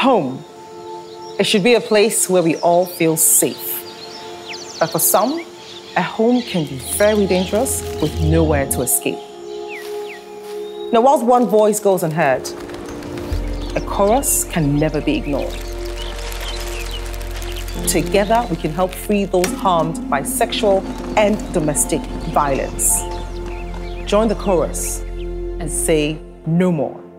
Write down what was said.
Home. It should be a place where we all feel safe. But for some, a home can be very dangerous with nowhere to escape. Now, whilst one voice goes unheard, a chorus can never be ignored. Together, we can help free those harmed by sexual and domestic violence. Join the chorus and say no more.